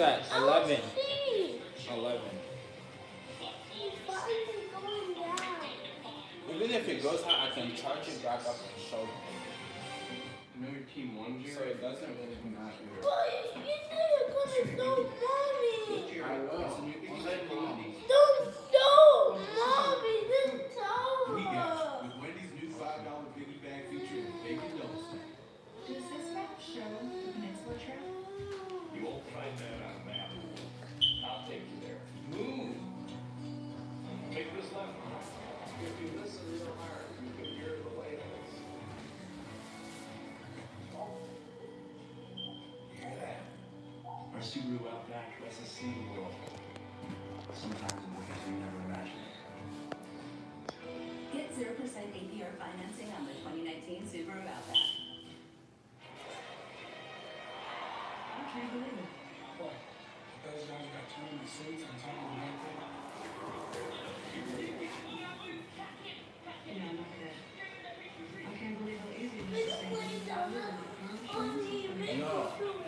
at? 11. 11. Even if it goes out, I can charge it back up and show them. your team one you. So it doesn't really matter. But if you didn't, it's. I will. Our Subaru Outback lets us see the world. Sometimes in ways we never imagined. Get 0% APR financing on the 2019 Subaru Outback. I can't believe it. What? Those guys got 20 seats on top of the Yeah, I'm not good. I can't believe how easy it is to say. No.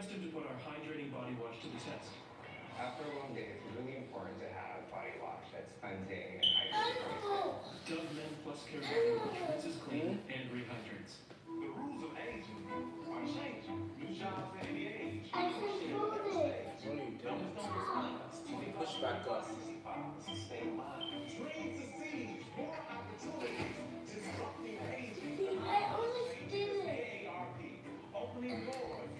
interested to put our hydrating body wash to the test. After a long day, it's really important to have body wash that's cleansing and hydrating. Dove Men Plus Care Wash is clean hmm? and rehydrates. The rules of age are changing. New jobs at any age. I can Push back up. Dream to see more opportunities. Disrupting aging. I only did it. AARP. Opening doors.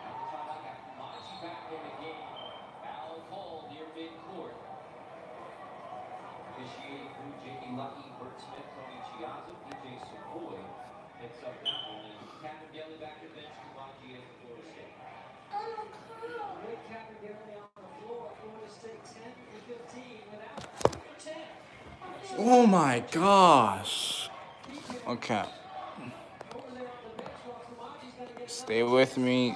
back in the game. Foul call near midcourt. Initiated through Jamie Luckie, Bert Smith, Tony Chiazza, PJ Savoy. Picks up that one. And back to bench, at Florida State. Oh, cool. Rick on the floor, Florida State 10 and 15 without number 10. Oh my gosh. Okay. Stay with me.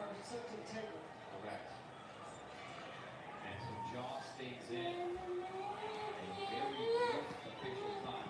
Correct. And so Jaw stays in a very brief official time.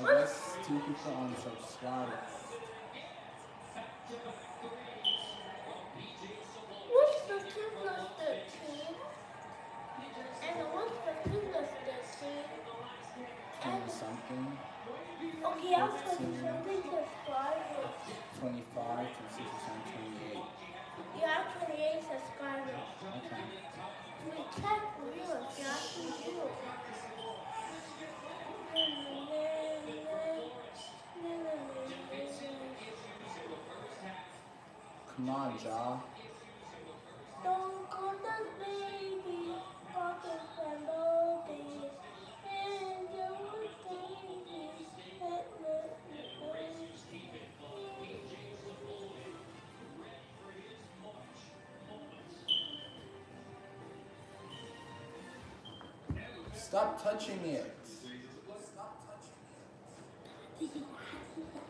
I guess two people. What's two plus thirteen? And what's two plus thirteen? Something. Okay, I'll twenty-eight. Subscribers. Okay. Don't call the baby, call the. And your baby, let me Stop touching it. Stop touching it.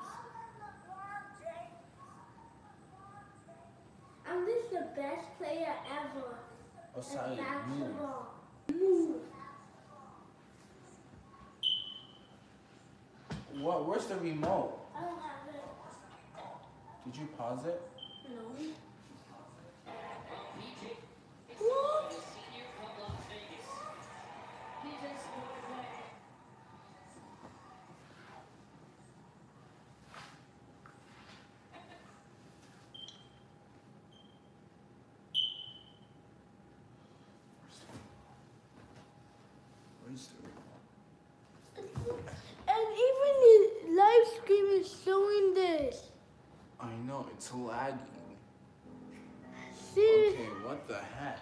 best player ever. Osai, move. Move. What? Where's the remote? I don't have it. Did you pause it? No. PJ What? the senior from Las Vegas. PJ's going away. Where's the remote? And even the live stream is showing this. I know it's lagging. See? Okay, what the heck?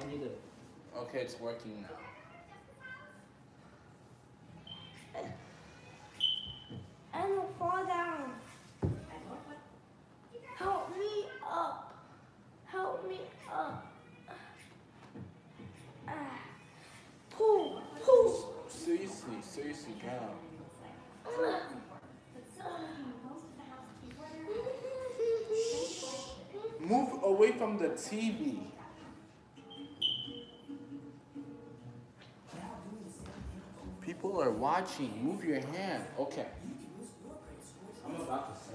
I need to. Okay, it's working now. And it'll fall down. Help me up. Help me up. Ah. Pull, pull. Seriously, seriously, down. Away from the TV. People are watching. Move your hand. Okay. I'm about to send